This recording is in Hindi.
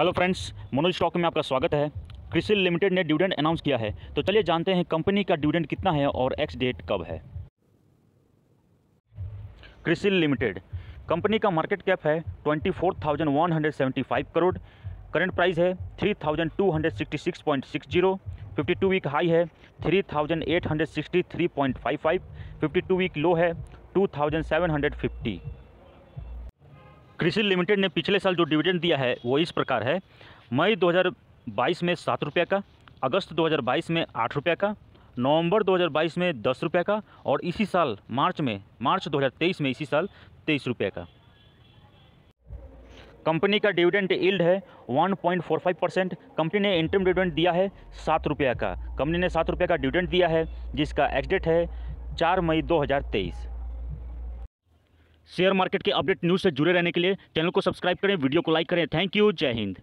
हेलो फ्रेंड्स मनोज स्टॉक में आपका स्वागत है। क्रिसिल लिमिटेड ने डिविडेंड अनाउंस किया है। तो चलिए जानते हैं कंपनी का डिविडेंड कितना है और एक्स डेट कब है। क्रिसिल लिमिटेड कंपनी का मार्केट कैप है 24,175 करोड़। करंट प्राइस है 3,266.60 52 वीक हाई है 3,863.55 52 वीक लो है 2,750 क्रिसिल लिमिटेड ने पिछले साल जो डिविडेंड दिया है, वो इस प्रकार है। मई 2022 में सात रुपये का, अगस्त 2022 में आठ रुपये का, नवंबर 2022 में दस रुपये का और इसी साल मार्च में, मार्च 2023 में इसी साल तेईस रुपये का। कंपनी का डिविडेंड इल्ड है 1.45 परसेंट। कंपनी ने इंटरम डिविडेंड दिया है सात रुपये का। कंपनी ने सात रुपये का डिविडेंड दिया है, जिसका एक्सडेट है चार मई 2023 शेयर मार्केट के अपडेट न्यूज़ से जुड़े रहने के लिए चैनल को सब्सक्राइब करें, वीडियो को लाइक करें। थैंक यू, जय हिंद।